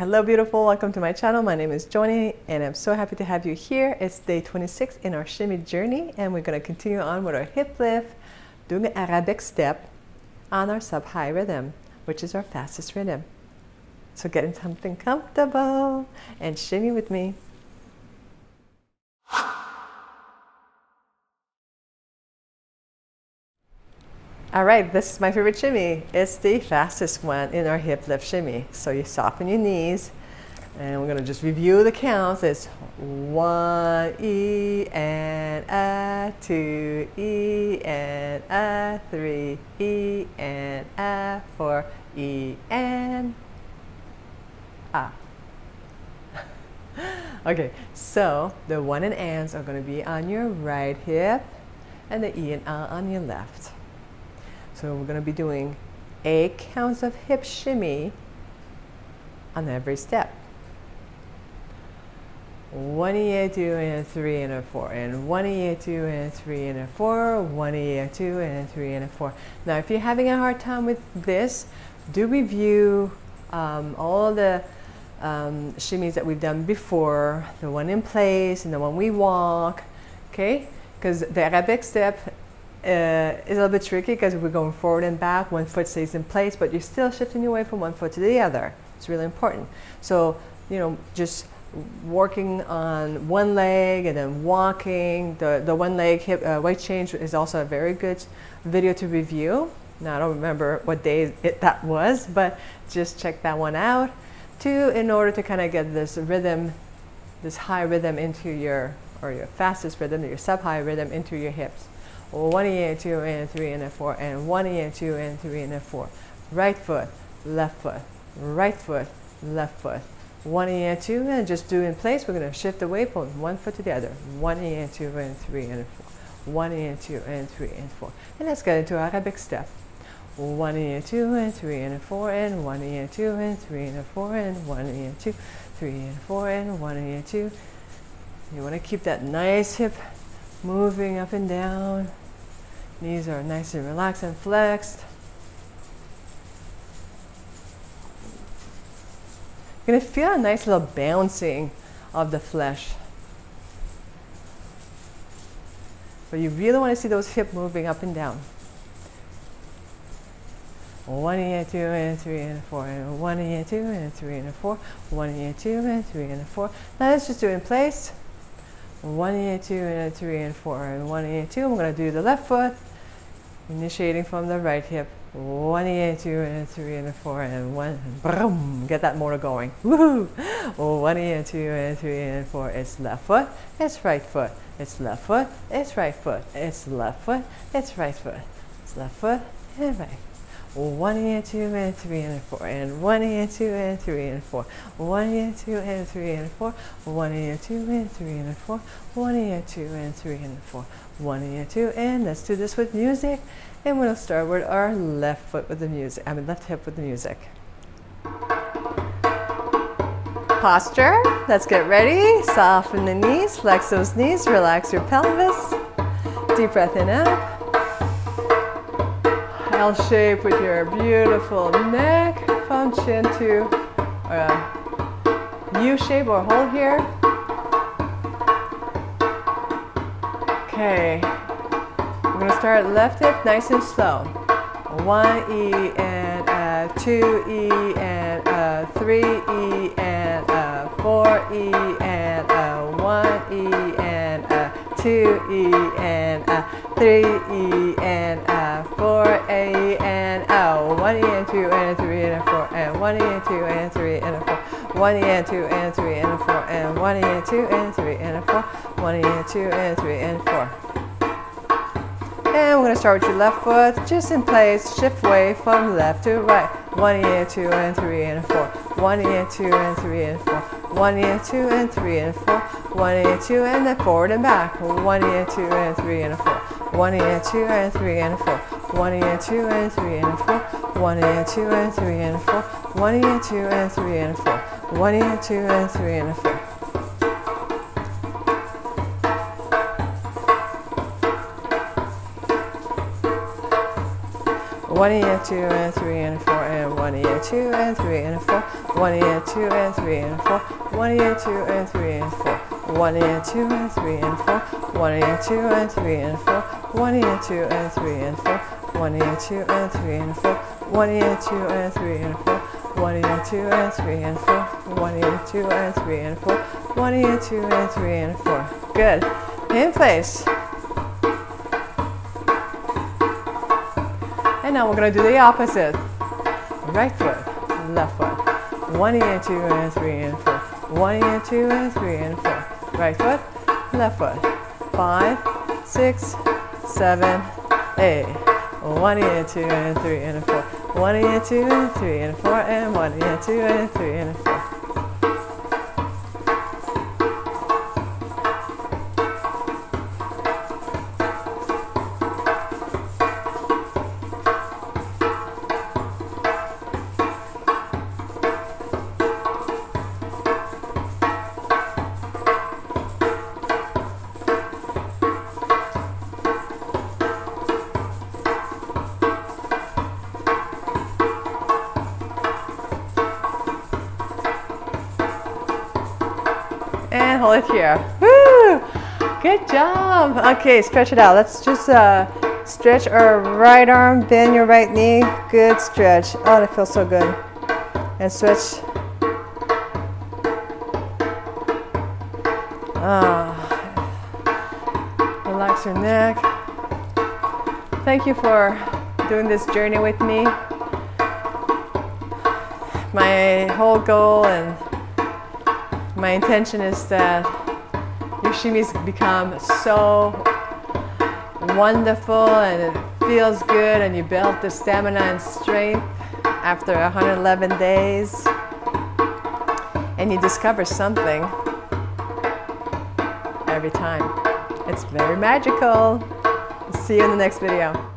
Hello, beautiful. Welcome to my channel. My name is Joany, and I'm so happy to have you here. It's day 26 in our shimmy journey, and we're going to continue on with our hip lift, doing an Arabic step on our sub high rhythm, which is our fastest rhythm. So, get in something comfortable and shimmy with me. All right, this is my favorite shimmy. It's the fastest one in our hip lift shimmy. So you soften your knees, and we're gonna just review the counts. It's one E and a, two E and a, three E and a, four E and a. okay, so the one and ands are gonna be on your right hip, and the E and A on your left. So we're going to be doing eight counts of hip shimmy on every step. One E, two, and three, and a four, and one E, two, and three, and a four, one E, two, and three, and a four. Now, if you're having a hard time with this, do review um, all the um, shimmies that we've done before, the one in place and the one we walk, okay? Because the Arabic step uh, is a little bit tricky because we're going forward and back, one foot stays in place, but you're still shifting your weight from one foot to the other. It's really important. So, you know, just working on one leg and then walking, the, the one leg hip uh, weight change is also a very good video to review. Now, I don't remember what day it, that was, but just check that one out. Two, in order to kind of get this rhythm, this high rhythm into your, or your fastest rhythm, your sub-high rhythm into your hips one and two and three and a four, and one and two and three and a four. Right foot, left foot, right foot, left foot. One and two, and just do in place. We're going to shift the weight from one foot to the other. One and two and three and four. One and two and three and four. And let's get into Arabic step. One and two and three and four, and one and two and three and four, and one and two, three and four, and one and two. You want to keep that nice hip moving up and down. Knees are nice and relaxed and flexed. You're going to feel a nice little bouncing of the flesh. But you really want to see those hips moving up and down. One and two and three and four and one and two and three and four. One and two and three and four. Now let's just do it in place. One and two and three and four and one and two. I'm going to do the left foot Initiating from the right hip. One and two and three and four and one. Boom! Get that motor going. Woohoo! One and two and three and four. It's left foot. It's right foot. It's left foot. It's right foot. It's left foot. It's right foot. It's left foot and right. One and two and three and four and one and two and three and four. One and two and three and four. One and two and three and four. One and two and three and four one and two, and let's do this with music. And we'll start with our left foot with the music, I mean left hip with the music. Posture, let's get ready. Soften the knees, flex those knees, relax your pelvis. Deep breath in up. L shape with your beautiful neck chin to uh, U shape or hold here. Okay. We're to start left hip nice and slow. One E and a two E and a three E and a four E and a one E and a two E and a three E one E and two and three and a four one E and two and three and a four and one E and two and three and a four one and two and three and four. And we're going to start with your left foot just in place. Shift weight from left to right. One and two and three and four. One and two and three and four. One and two and three and four. One and two and then forward and back. One and two and three and four. One and two and three and four. One and two and three and four. One and two and three and four. One and two and three and four. One and two and three and four. one year, two and three and four, and one year, two and three and four, One ear, two and three and four. One ear, two and three and four. One ear, two and three and four. One ear, two and three and four. One ear, two and three and four. One ear, two and three and four. One two and three and four. One and two and three and four. One and two and three and four. One and two and three and four. Good. In place. And now we're going to do the opposite. Right foot, left foot. One and two and three and four. One and two and three and four. Right foot, left foot. Five, six, seven, eight. One and two and three and four. One and two and three and four. And one and two and three and And hold it here. Woo! Good job. Okay, stretch it out. Let's just uh, stretch our right arm, bend your right knee. Good stretch. Oh, that feels so good. And stretch. Ah. Relax your neck. Thank you for doing this journey with me. My whole goal and my intention is that your shimmies become so wonderful and it feels good and you build the stamina and strength after 111 days and you discover something every time. It's very magical. See you in the next video.